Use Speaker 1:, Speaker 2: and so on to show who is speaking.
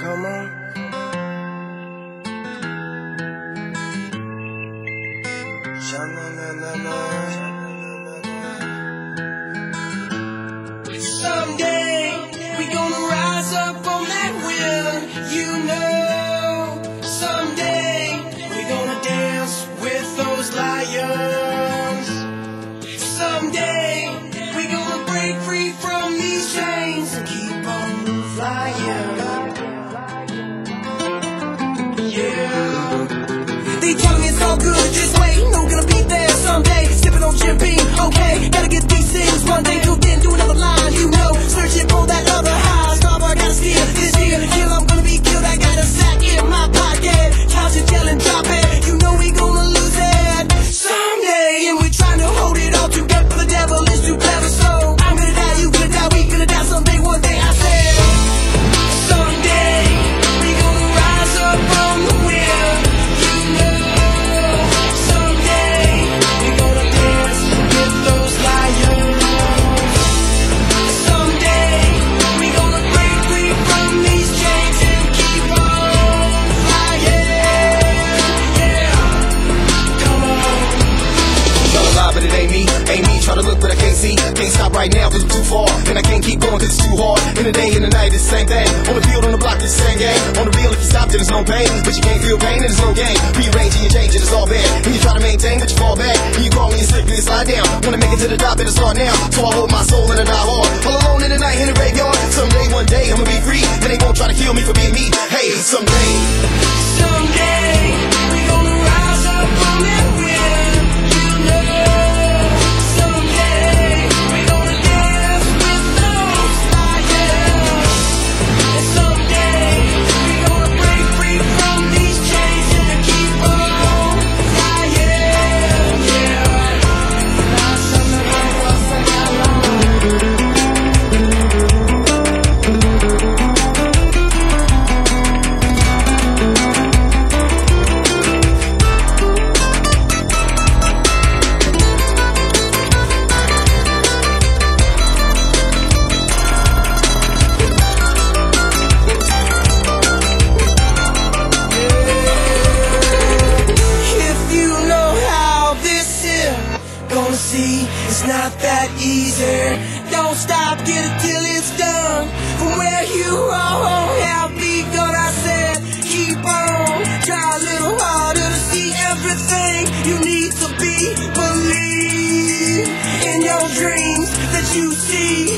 Speaker 1: Come on. Someday telling me it's all good, just wait. No, gonna be there someday. Sipping on champagne, okay. Gotta get these things one day.
Speaker 2: Stop right now, cause it's too far. And I can't keep going, cause it's too hard. In the day, in the night, it's the same thing. On the field, on the block, it's the same game. On the real, if you stop, then there's no pain. But you can't feel pain, and there's no gain. Rearranging, and it's all bad. And you try to maintain, but you fall back. And you crawl, and you slip, and you slide down. Wanna make it to the top, it's hard now. So I hold my soul in a die hard. All alone in the night, in the graveyard. Someday, one day, I'ma be free. And they won't try to kill me for being me. Hey, someday.
Speaker 1: gonna see it's not that easy. Don't stop, get it till it's done. From where you are, oh, how be good I said. Keep on, try a little harder to see everything you need to be. Believe in your dreams that you see.